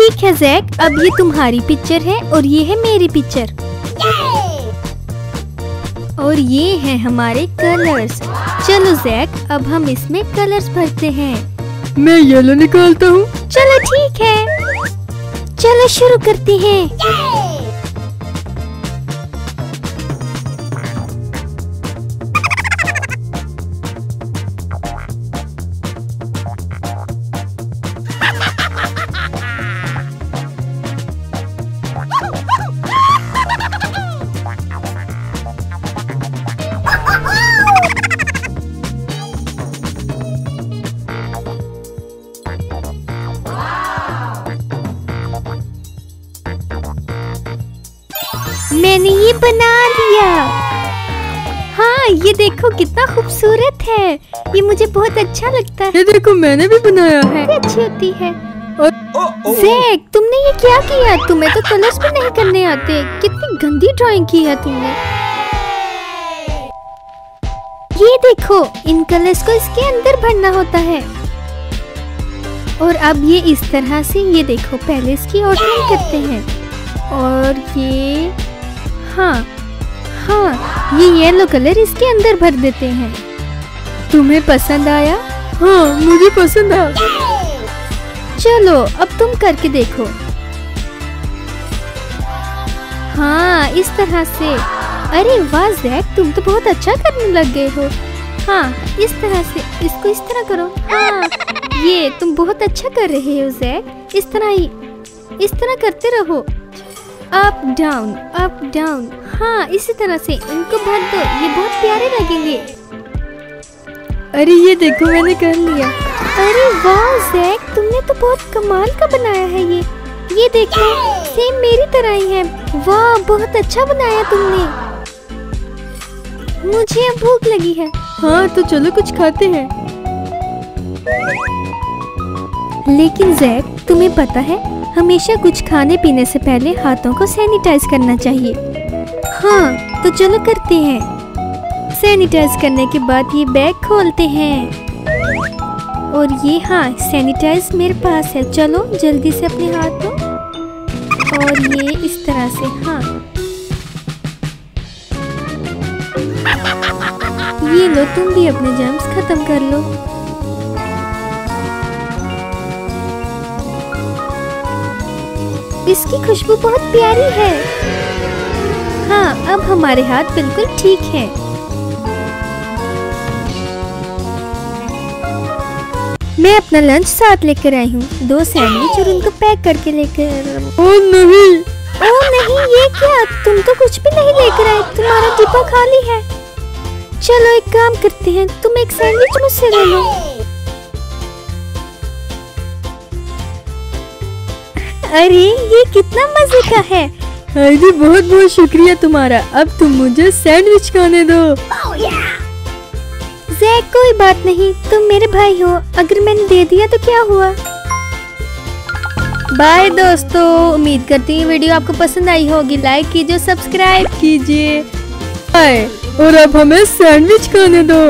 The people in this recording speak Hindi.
ठीक है जैक अब ये तुम्हारी पिक्चर है और ये है मेरी पिक्चर और ये है हमारे कलर्स चलो जैक अब हम इसमें कलर्स भरते हैं. मैं येलो निकालता हूँ. चलो ठीक है. चलो शुरू करते हैं. मैंने ये बना लिया हाँ ये देखो कितना खूबसूरत है। ये मुझे बहुत अच्छा लगता है। ये देखो मैंने भी बनाया है। ये अच्छी होती है। और जैक तुमने ये क्या किया? तुम्हें तो कलर्स भी नहीं करने आते। कितनी गंदी ड्राइंग की है तुमने। ये देखो इन कलर्स को इसके अंदर भरना होता है। और अब ये इस तरह से ये देखो पहले इसकी आउटलाइन करते हैं। और ये हाँ हाँ ये येलो कलर इसके अंदर भर देते हैं। तुम्हें पसंद आया? हाँ मुझे पसंद है चलो अब तुम करके देखो। हाँ इस तरह से। अरे वाह जैक तुम तो बहुत अच्छा करने लग गए हो। हाँ इस तरह से। इसको इस तरह करो। हाँ ये तुम बहुत अच्छा कर रहे हो जैक इस तरह ही इस तरह करते रहो। अप डाउन अप डाउन हाँ इसी तरह से इनको भर दो, ये बहुत प्यारे लगेंगे। अरे, ये देखो, मैंने कर लिया। अरे, वाह, जैक, तुमने तो बहुत कमाल का बनाया है ये। ये देखो, सेम मेरी तरह ही है। वाह, बहुत अच्छा बनाया तुमने। मुझे अब भूख लगी है। हाँ तो चलो कुछ खाते हैं। लेकिन जैक, तुम्हें पता है हमेशा कुछ खाने पीने से पहले हाथों को सैनिटाइज करना चाहिए। हाँ तो चलो करते हैं। सैनिटाइज करने के बाद ये बैग खोलते हैं। और ये हाँ सैनिटाइज मेरे पास है। चलो, जल्दी से अपने हाथ धो और ये इस तरह से हाँ। ये लो, तुम भी अपने जर्म्स खत्म कर लो। इसकी खुशबू बहुत प्यारी है। हाँ अब हमारे हाथ बिल्कुल ठीक हैं। मैं अपना लंच साथ लेकर आई हूँ। दो सैंडविच और उनको पैक करके लेकर ओ नहीं। ओ नहीं ये क्या? तुम तो कुछ भी नहीं लेकर आए। तुम्हारा डिब्बा खाली है। चलो एक काम करते हैं। तुम एक सैंडविच मुझसे ले लो। अरे ये कितना मज़े का है। अरे बहुत बहुत शुक्रिया तुम्हारा। अब तुम मुझे सैंडविच खाने दो। जैक कोई बात नहीं तुम मेरे भाई हो। अगर मैंने दे दिया तो क्या हुआ? बाय दोस्तों। उम्मीद करती हूँ वीडियो आपको पसंद आई होगी। लाइक कीजिए सब्सक्राइब कीजिए। और अब हमें सैंडविच खाने दो।